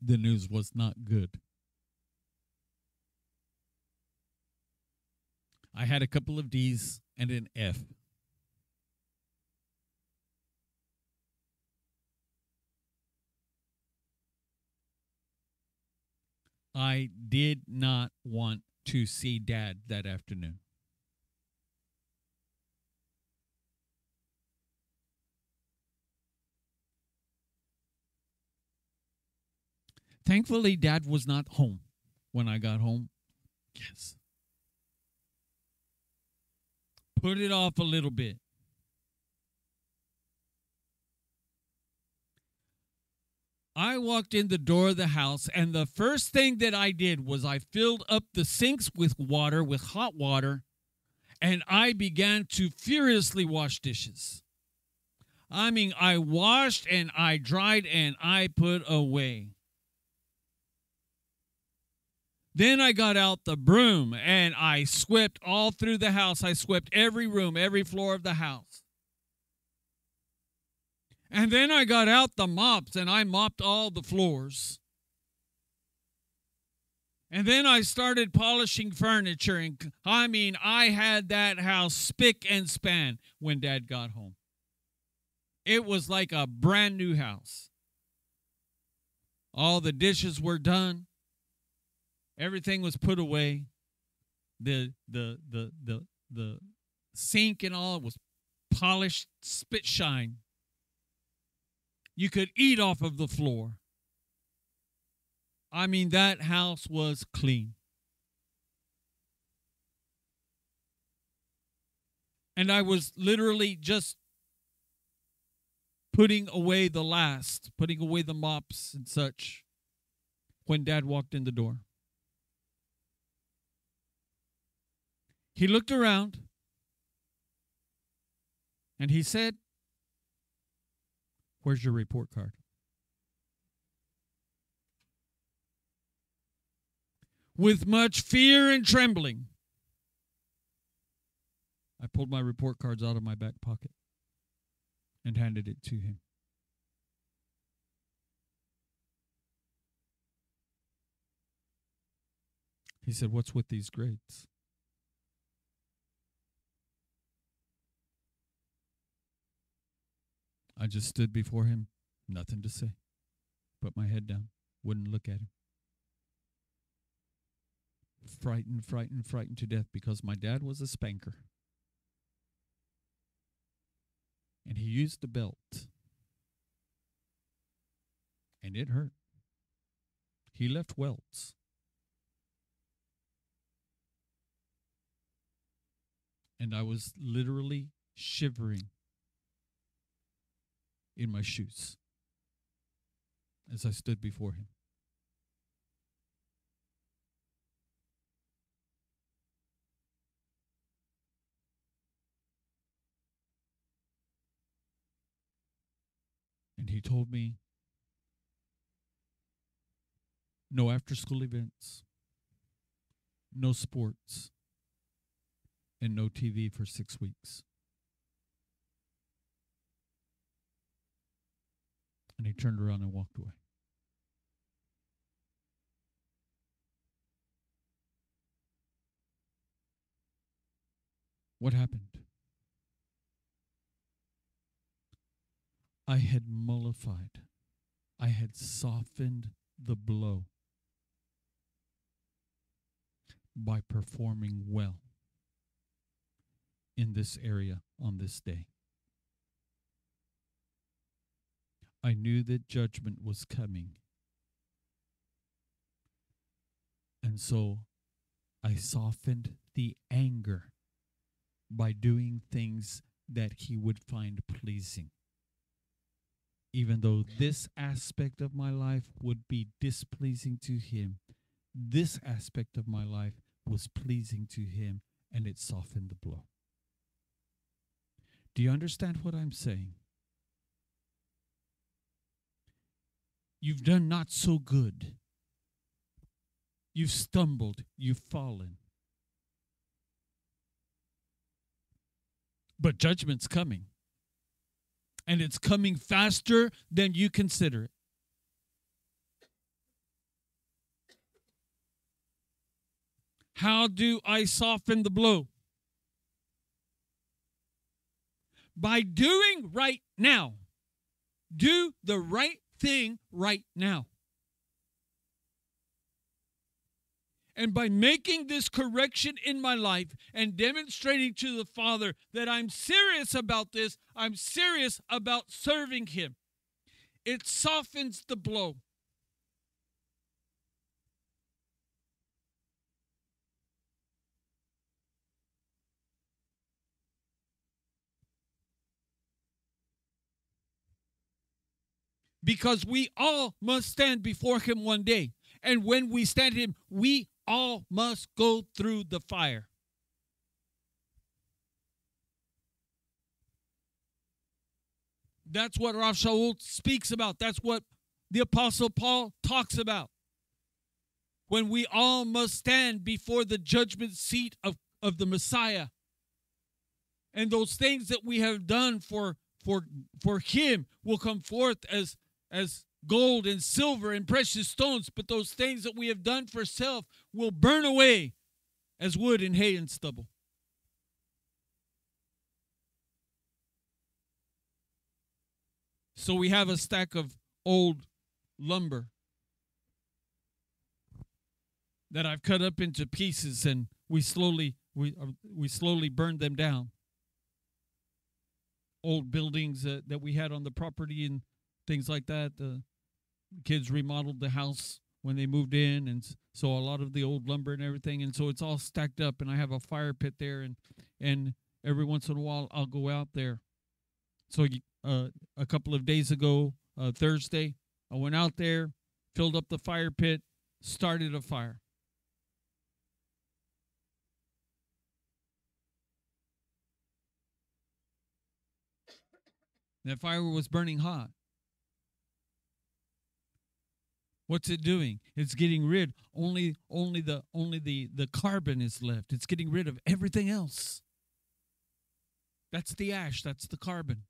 The news was not good. I had a couple of D's and an F. I did not want to see dad that afternoon. Thankfully, dad was not home when I got home. Yes. Put it off a little bit. I walked in the door of the house, and the first thing that I did was I filled up the sinks with water, with hot water, and I began to furiously wash dishes. I mean, I washed and I dried and I put away. Then I got out the broom and I swept all through the house. I swept every room, every floor of the house. And then I got out the mops and I mopped all the floors. And then I started polishing furniture. And I mean, I had that house spick and span when dad got home. It was like a brand new house. All the dishes were done. Everything was put away. The the the the the sink and all was polished, spit shine. You could eat off of the floor. I mean, that house was clean. And I was literally just putting away the last, putting away the mops and such when dad walked in the door. He looked around and he said, Where's your report card? With much fear and trembling, I pulled my report cards out of my back pocket and handed it to him. He said, What's with these grades? I just stood before him, nothing to say. Put my head down, wouldn't look at him. Frightened, frightened, frightened to death because my dad was a spanker. And he used a belt. And it hurt. He left welts. And I was literally shivering in my shoes as I stood before him. And he told me no after school events, no sports, and no TV for six weeks. And he turned around and walked away. What happened? I had mollified, I had softened the blow by performing well in this area on this day. I knew that judgment was coming. And so I softened the anger by doing things that he would find pleasing. Even though this aspect of my life would be displeasing to him, this aspect of my life was pleasing to him and it softened the blow. Do you understand what I'm saying? You've done not so good. You've stumbled. You've fallen. But judgment's coming. And it's coming faster than you consider it. How do I soften the blow? By doing right now. Do the right thing right now. And by making this correction in my life and demonstrating to the Father that I'm serious about this, I'm serious about serving Him, it softens the blow. Because we all must stand before him one day. And when we stand him, we all must go through the fire. That's what Rav Shaul speaks about. That's what the Apostle Paul talks about. When we all must stand before the judgment seat of, of the Messiah. And those things that we have done for, for, for him will come forth as as gold and silver and precious stones, but those things that we have done for self will burn away as wood and hay and stubble. So we have a stack of old lumber that I've cut up into pieces and we slowly we uh, we slowly burned them down. Old buildings that, that we had on the property and things like that. The kids remodeled the house when they moved in, and so a lot of the old lumber and everything, and so it's all stacked up. And I have a fire pit there, and and every once in a while I'll go out there. So uh, a couple of days ago, uh, Thursday, I went out there, filled up the fire pit, started a fire. That fire was burning hot. What's it doing? It's getting rid only only the only the the carbon is left. It's getting rid of everything else. That's the ash, that's the carbon.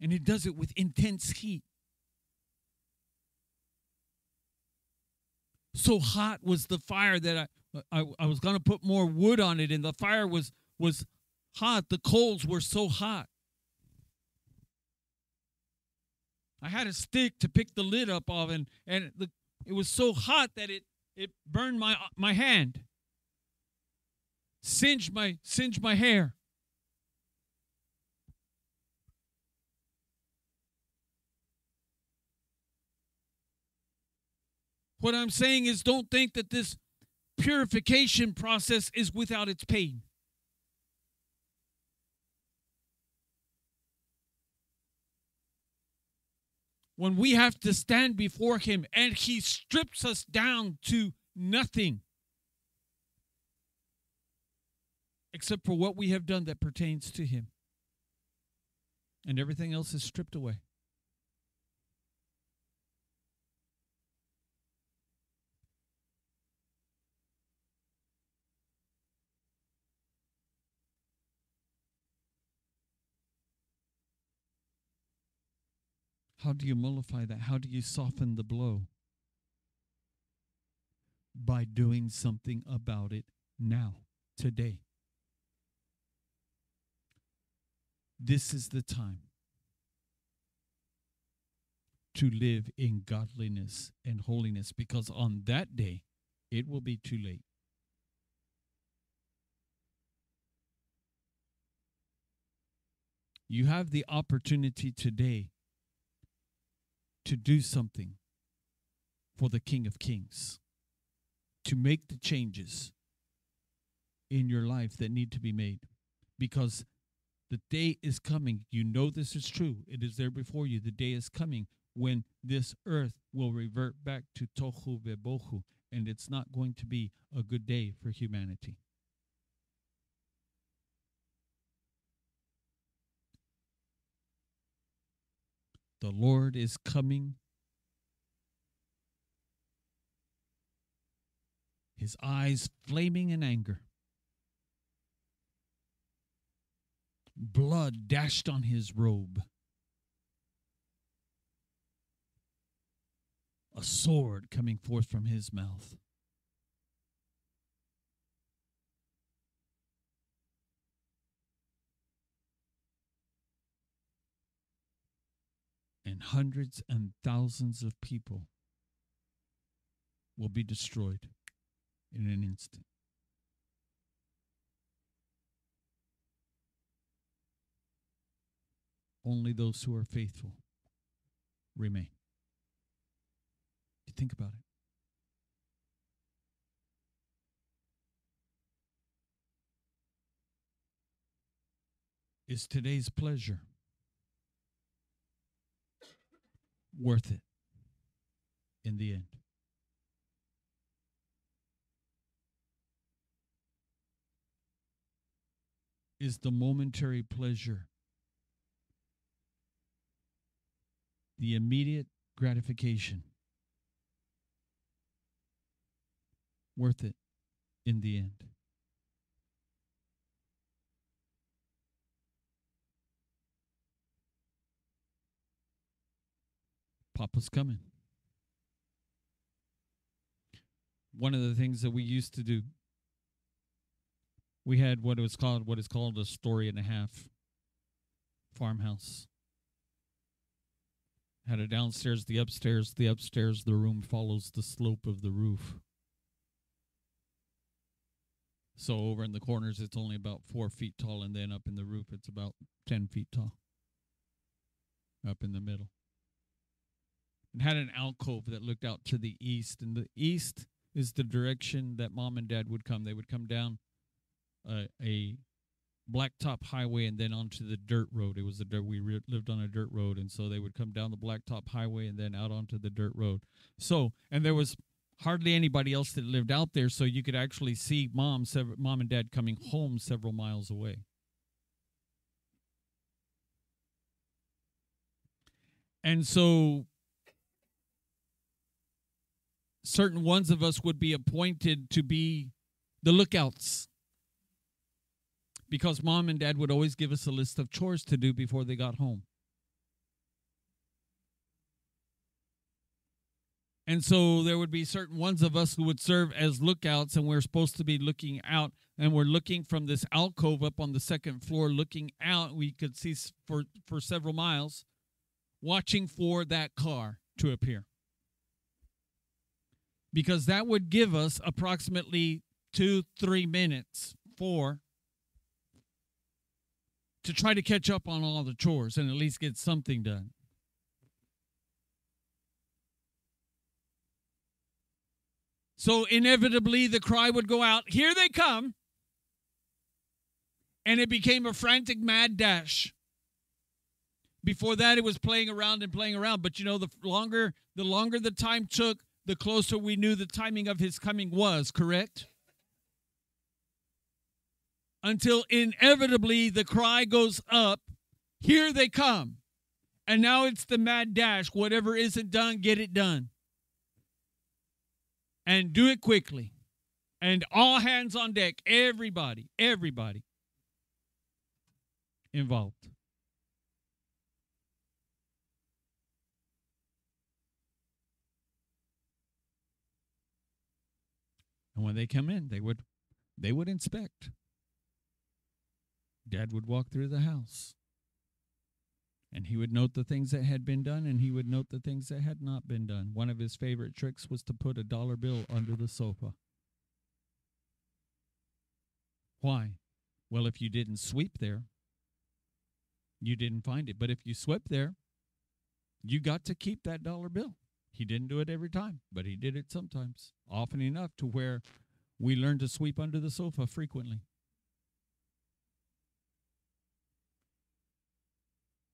And it does it with intense heat. So hot was the fire that I I, I was going to put more wood on it and the fire was was hot the coals were so hot i had a stick to pick the lid up of and and the, it was so hot that it it burned my my hand singed my singed my hair What I'm saying is, don't think that this purification process is without its pain. When we have to stand before Him and He strips us down to nothing except for what we have done that pertains to Him, and everything else is stripped away. How do you mollify that? How do you soften the blow? By doing something about it now, today. This is the time to live in godliness and holiness because on that day it will be too late. You have the opportunity today to do something for the King of Kings, to make the changes in your life that need to be made. Because the day is coming. You know this is true. It is there before you. The day is coming when this earth will revert back to tohu vebohu, and it's not going to be a good day for humanity. The Lord is coming. His eyes flaming in anger. Blood dashed on his robe. A sword coming forth from his mouth. And hundreds and thousands of people will be destroyed in an instant. Only those who are faithful remain. You think about it. Is today's pleasure worth it in the end. Is the momentary pleasure, the immediate gratification, worth it in the end? Papa's coming. One of the things that we used to do we had what it was called what is called a story and a half farmhouse. Had a downstairs, the upstairs, the upstairs, the room follows the slope of the roof. So over in the corners, it's only about four feet tall, and then up in the roof, it's about 10 feet tall. Up in the middle. It had an alcove that looked out to the east, and the east is the direction that mom and dad would come. They would come down a, a blacktop highway and then onto the dirt road. It was a dirt. We re- lived on a dirt road, and so they would come down the blacktop highway and then out onto the dirt road. So, and there was hardly anybody else that lived out there, so you could actually see mom, mom and dad coming home several miles away. And so certain ones of us would be appointed to be the lookouts because mom and dad would always give us a list of chores to do before they got home. And so there would be certain ones of us who would serve as lookouts, and we're supposed to be looking out, and we're looking from this alcove up on the second floor, looking out. We could see for, for several miles, watching for that car to appear because that would give us approximately two, three minutes, four, to try to catch up on all the chores and at least get something done. So inevitably, the cry would go out, Here they come! And it became a frantic, mad dash. Before that, it was playing around and playing around. But you know, the longer the longer the time took, the closer we knew the timing of his coming was, correct? Until inevitably the cry goes up, Here they come. And now it's the mad dash. Whatever isn't done, get it done. And do it quickly. And all hands on deck. Everybody, everybody involved. And when they come in, they would they would inspect. Dad would walk through the house. And he would note the things that had been done and he would note the things that had not been done. One of his favorite tricks was to put a dollar bill under the sofa. Why? Well, if you didn't sweep there, you didn't find it. But if you swept there, you got to keep that dollar bill. He didn't do it every time, but he did it sometimes, often enough to where we learn to sweep under the sofa frequently.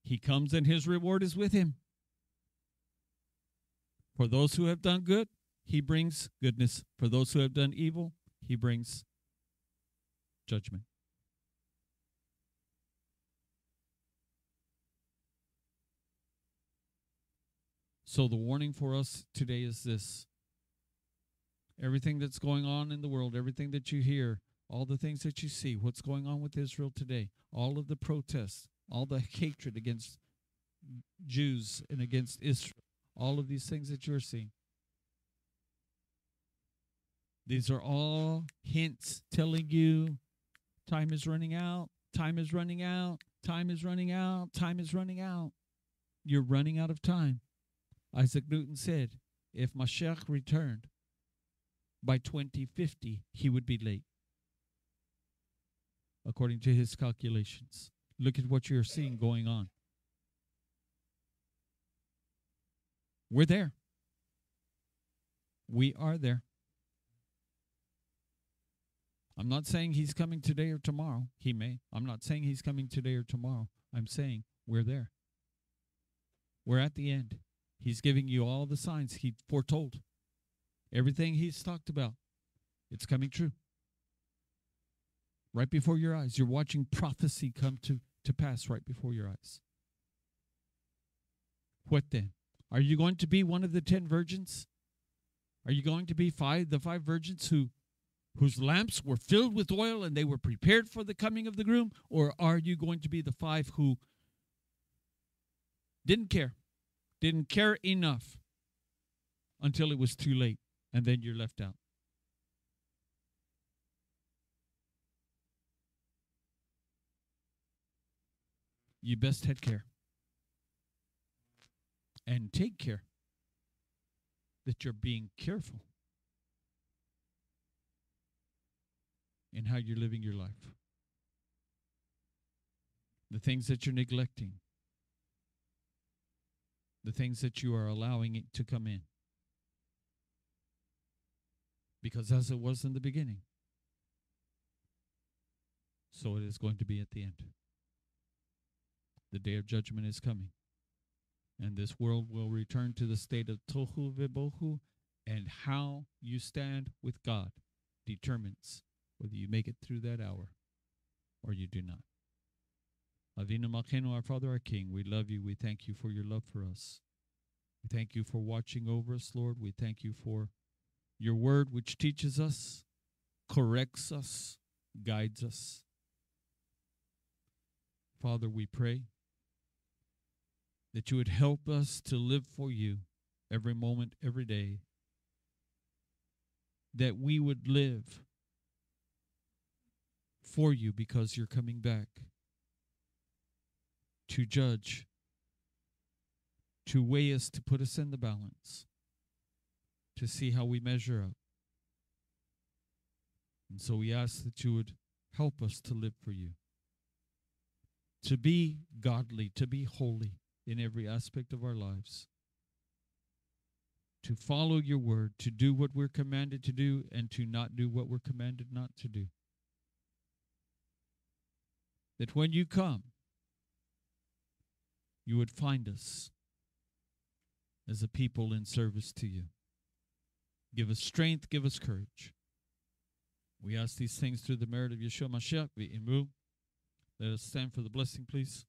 He comes and his reward is with him. For those who have done good, he brings goodness. For those who have done evil, he brings judgment. So the warning for us today is this everything that's going on in the world, everything that you hear, all the things that you see, what's going on with Israel today, all of the protests, all the hatred against Jews and against Israel, all of these things that you're seeing. These are all hints telling you time is running out, time is running out, time is running out, time is running out. You're running out of time. Isaac Newton said, if Mashiach returned by 2050, he would be late, according to his calculations. Look at what you're seeing going on. We're there. We are there. I'm not saying he's coming today or tomorrow. He may. I'm not saying he's coming today or tomorrow. I'm saying we're there. We're at the end. He's giving you all the signs he foretold. Everything he's talked about, it's coming true. Right before your eyes. You're watching prophecy come to, to pass right before your eyes. What then? Are you going to be one of the ten virgins? Are you going to be five the five virgins who whose lamps were filled with oil and they were prepared for the coming of the groom? Or are you going to be the five who didn't care? didn't care enough until it was too late, and then you're left out. You best head care and take care that you're being careful in how you're living your life. The things that you're neglecting, the things that you are allowing it to come in. Because as it was in the beginning, so it is going to be at the end. The day of judgment is coming. And this world will return to the state of tohu vebohu, and how you stand with God determines whether you make it through that hour or you do not. Avinu Malkeinu, our Father, our King, we love you. We thank you for your love for us. We thank you for watching over us, Lord. We thank you for your word, which teaches us, corrects us, guides us. Father, we pray that you would help us to live for you every moment, every day, that we would live for you because you're coming back to judge, to weigh us, to put us in the balance, to see how we measure up. And so we ask that you would help us to live for you, to be godly, to be holy in every aspect of our lives, to follow your word, to do what we're commanded to do, and to not do what we're commanded not to do. That when you come, you would find us as a people in service to you. Give us strength, give us courage. We ask these things through the merit of Yeshua Mashiach. Let us stand for the blessing, please.